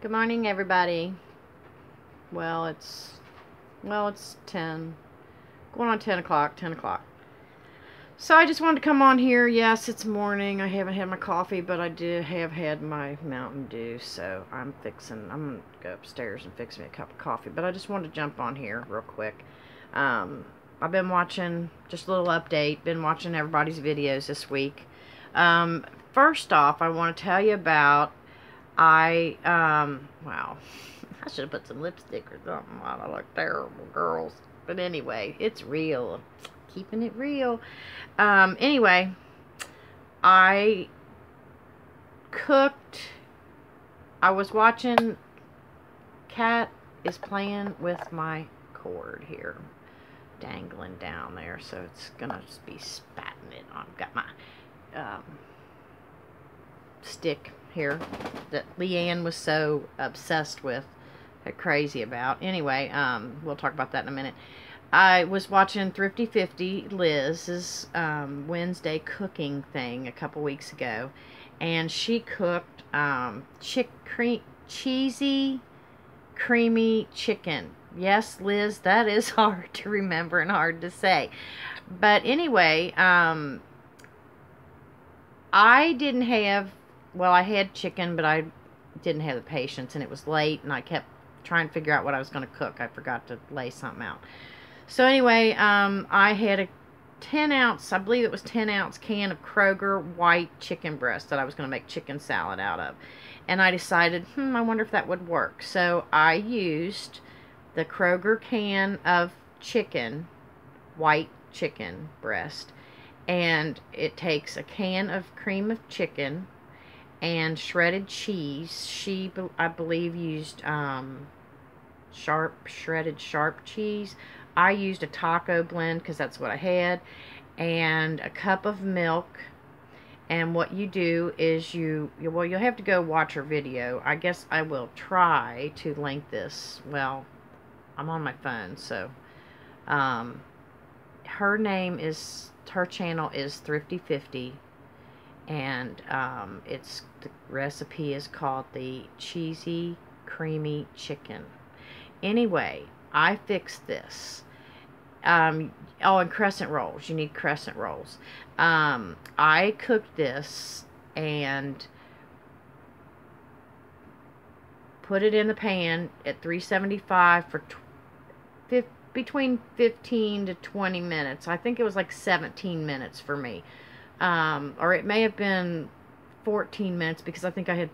Good morning, everybody. Well, it's well, it's ten, going on ten o'clock. Ten o'clock. So I just wanted to come on here. Yes, it's morning. I haven't had my coffee, but I did have had my Mountain Dew. So I'm fixing. I'm gonna go upstairs and fix me a cup of coffee. But I just wanted to jump on here real quick. Um, I've been watching just a little update. Been watching everybody's videos this week. Um, first off, I want to tell you about I, um, wow, I should have put some lipstick or something. I look terrible, girls. But anyway, it's real. Keeping it real. Um, anyway, I cooked. I was watching. Cat is playing with my cord here, dangling down there, so it's gonna just be spatting it. I've got my um, stick here that Leigh Ann was so obsessed with, crazy about. Anyway, um, we'll talk about that in a minute. I was watching Thrifty 50 Liz's um, Wednesday cooking thing a couple weeks ago, and she cooked um, chick cre- cheesy, creamy chicken. Yes, Liz, that is hard to remember and hard to say. But anyway, um, I didn't have well, I had chicken, but I didn't have the patience, and it was late, and I kept trying to figure out what I was going to cook. I forgot to lay something out. So anyway, um, I had a 10 ounce, I believe it was 10 ounce can of Kroger white chicken breast that I was going to make chicken salad out of. And I decided, hmm, I wonder if that would work. So I used the Kroger can of chicken, white chicken breast. And it takes a can of cream of chicken, and shredded cheese. She, I believe, used um, sharp, shredded sharp cheese. I used a taco blend because that's what I had, and a cup of milk. And what you do is you, well, you'll have to go watch her video. I guess I will try to link this. Well, I'm on my phone, so. Um, her name is, her channel is Thrifty50 and um, it's the recipe is called the cheesy creamy chicken. Anyway, I fixed this. Um, oh, and crescent rolls. You need crescent rolls. Um, I cooked this and put it in the pan at 375 for between 15 to 20 minutes. I think it was like 17 minutes for me um, or it may have been 14 minutes because I think I had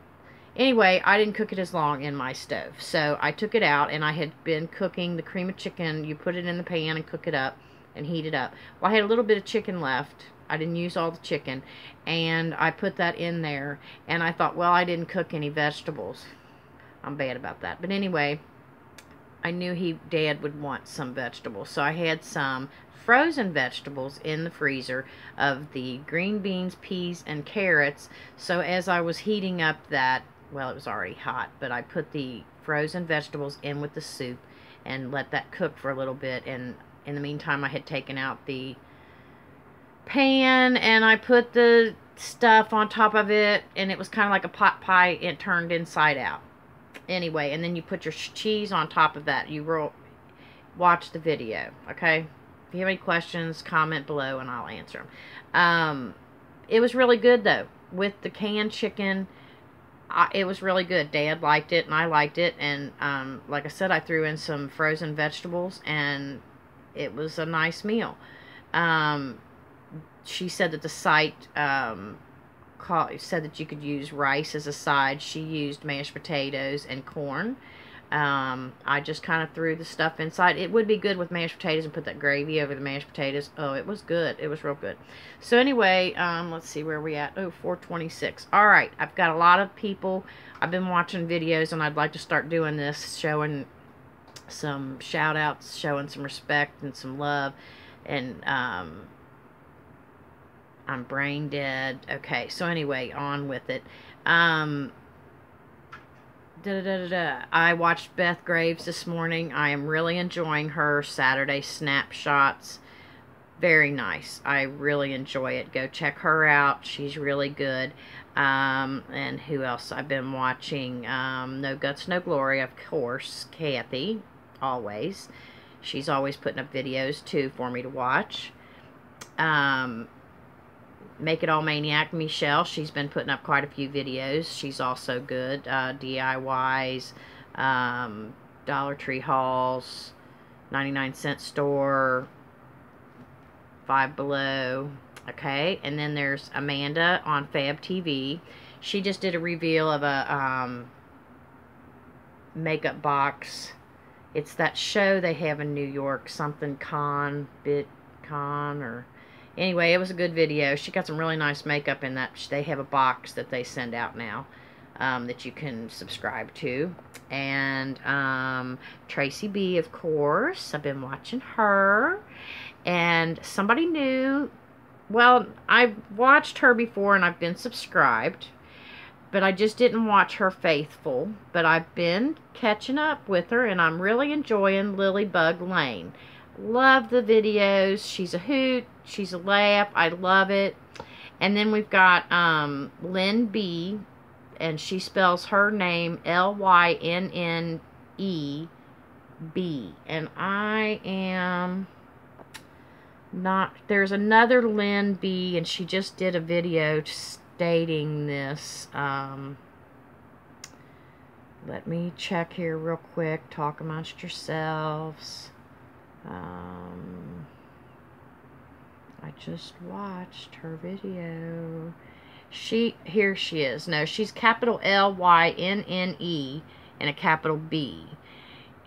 anyway I didn't cook it as long in my stove. So I took it out and I had been cooking the cream of chicken. You put it in the pan and cook it up and heat it up. Well I had a little bit of chicken left. I didn't use all the chicken. And I put that in there and I thought well I didn't cook any vegetables. I'm bad about that. But anyway I knew he dad would want some vegetables so I had some frozen vegetables in the freezer of the green beans, peas, and carrots. So as I was heating up that, well, it was already hot, but I put the frozen vegetables in with the soup and let that cook for a little bit. And in the meantime, I had taken out the pan and I put the stuff on top of it and it was kind of like a pot pie it turned inside out anyway and then you put your cheese on top of that you roll watch the video okay if you have any questions, comment below and I'll answer them. Um, it was really good though. With the canned chicken, I, it was really good. Dad liked it and I liked it. And um, like I said, I threw in some frozen vegetables and it was a nice meal. Um, she said that the site um, call, said that you could use rice as a side. She used mashed potatoes and corn. Um, I just kind of threw the stuff inside. It would be good with mashed potatoes and put that gravy over the mashed potatoes. Oh, it was good. It was real good. So anyway, um, let's see where we at. Oh, 426. All right, I've got a lot of people. I've been watching videos and I'd like to start doing this, showing some shout outs, showing some respect and some love. And, um, I'm brain dead. Okay, so anyway, on with it. Um, Da, da, da, I watched Beth Graves this morning. I am really enjoying her Saturday snapshots. Very nice. I really enjoy it. Go check her out. She's really good. Um, and who else? I've been watching um, No Guts, No Glory, of course, Kathy, always. She's always putting up videos too for me to watch. Um, Make It All Maniac, Michelle, she's been putting up quite a few videos. She's also good. Uh, DIYs, um, Dollar Tree hauls, 99 cent store, Five Below. Okay, and then there's Amanda on Fab TV. She just did a reveal of a um, makeup box. It's that show they have in New York, something con, bit con, or anyway, it was a good video. She got some really nice makeup in that. They have a box that they send out now um, that you can subscribe to. And um, Tracy B, of course. I've been watching her. And somebody new. Well, I've watched her before and I've been subscribed. But I just didn't watch her faithful. But I've been catching up with her and I'm really enjoying Lily Bug Lane. Love the videos. She's a hoot. She's a laugh. I love it. And then we've got um, Lynn B and she spells her name L Y N N E B. And I am not. There's another Lynn B, and she just did a video stating this. Um, let me check here real quick. Talk amongst yourselves. Um, I just watched her video. She, here she is. No, she's capital L-Y-N-N-E and a capital B.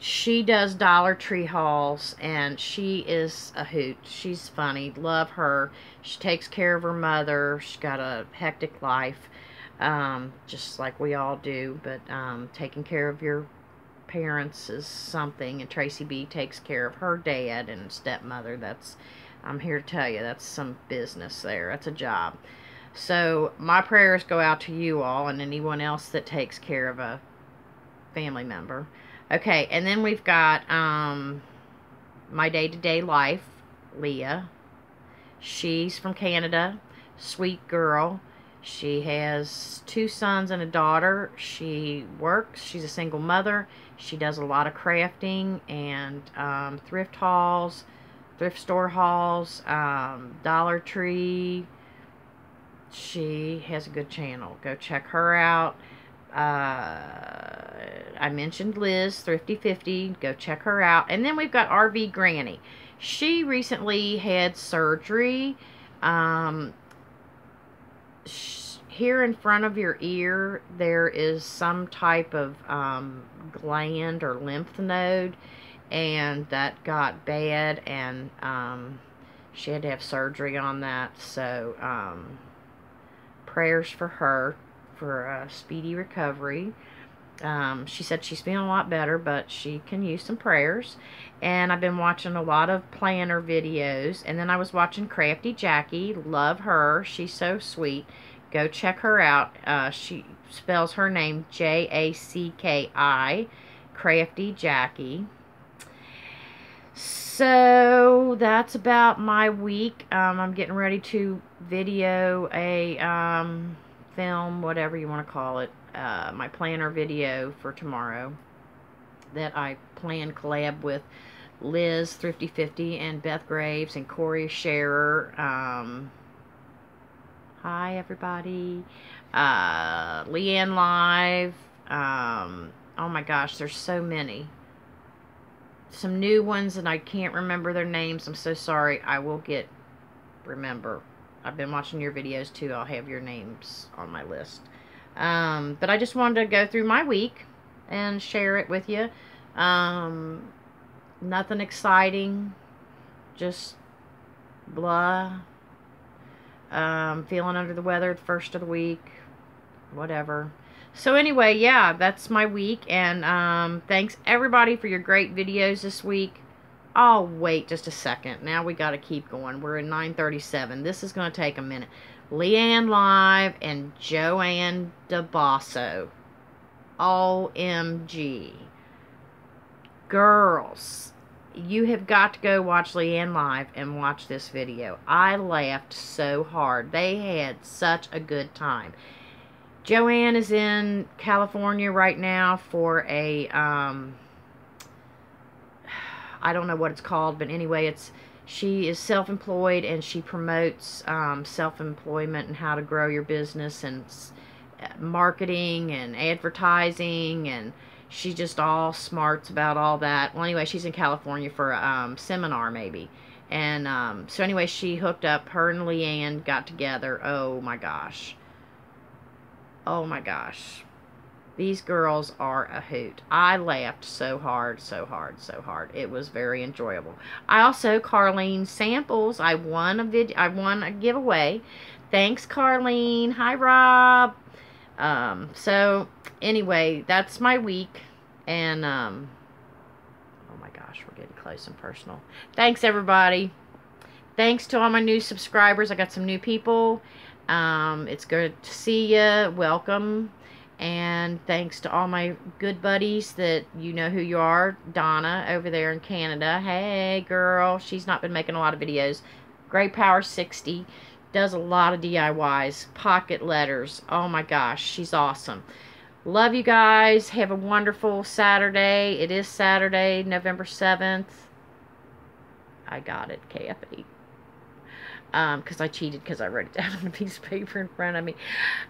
She does Dollar Tree hauls and she is a hoot. She's funny. Love her. She takes care of her mother. She's got a hectic life, um, just like we all do. But um, taking care of your parents is something. And Tracy B takes care of her dad and stepmother. That's, I'm here to tell you, that's some business there. That's a job. So my prayers go out to you all and anyone else that takes care of a family member. Okay, and then we've got um, my day-to-day life, Leah. She's from Canada, sweet girl. She has two sons and a daughter. She works. She's a single mother. She does a lot of crafting and um, thrift hauls, thrift store hauls, um, Dollar Tree, she has a good channel. Go check her out. Uh, I mentioned Liz, Thrifty 50. Go check her out. And then we've got RV Granny. She recently had surgery. Um, here in front of your ear, there is some type of um, gland or lymph node, and that got bad, and um, she had to have surgery on that. So, um, prayers for her for a speedy recovery. Um, she said she's feeling a lot better, but she can use some prayers. And I've been watching a lot of planner videos. And then I was watching Crafty Jackie. Love her. She's so sweet. Go check her out. Uh, she spells her name J A C K I. Crafty Jackie. So that's about my week. Um, I'm getting ready to video a um, film, whatever you want to call it, uh, my planner video for tomorrow that I plan collab with Liz Thrifty 50 and Beth Graves and Cori Scherer. Um, hi everybody. Uh, Leigh Ann Live. Um, oh my gosh, there's so many some new ones and I can't remember their names. I'm so sorry. I will get remember. I've been watching your videos too. I'll have your names on my list. Um, but I just wanted to go through my week and share it with you. Um, nothing exciting. Just blah. Um, feeling under the weather the first of the week. Whatever. So anyway, yeah, that's my week. And um, thanks everybody for your great videos this week. I'll wait just a second. Now we got to keep going. We're in 937. This is going to take a minute. Leigh Ann Live and Joanne DeBasso. OMG. Girls, you have got to go watch Leigh Ann Live and watch this video. I laughed so hard. They had such a good time Joanne is in California right now for a um, I don't know what it's called, but anyway, it's she is self-employed and she promotes um, self-employment and how to grow your business and uh, marketing and advertising and she's just all smarts about all that. Well, anyway, she's in California for a um, seminar maybe. And um, so anyway, she hooked up. Her and Leigh Ann got together. Oh my gosh. Oh my gosh. These girls are a hoot. I laughed so hard, so hard, so hard. It was very enjoyable. I also, Carlene Samples, I won a video, I won a giveaway. Thanks, Carlene. Hi, Rob. Um, so, anyway, that's my week. And, um, oh my gosh, we're getting close and personal. Thanks, everybody. Thanks to all my new subscribers. I got some new people. Um, it's good to see you. Welcome. And thanks to all my good buddies that you know who you are. Donna over there in Canada. Hey, girl. She's not been making a lot of videos. Great Power 60. Does a lot of DIYs. Pocket letters. Oh my gosh. She's awesome. Love you guys. Have a wonderful Saturday. It is Saturday, November 7th. I got it, KFE because um, I cheated because I wrote it down on a piece of paper in front of me.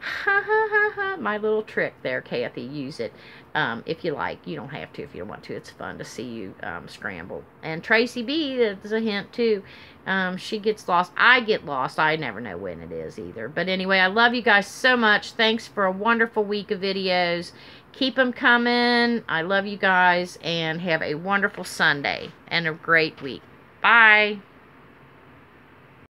Ha ha ha ha. My little trick there, Kathy. Use it um, if you like. You don't have to if you don't want to. It's fun to see you um, scramble. And Tracy B, that's a hint too. Um, she gets lost. I get lost. I never know when it is either. But anyway, I love you guys so much. Thanks for a wonderful week of videos. Keep them coming. I love you guys and have a wonderful Sunday and a great week. Bye.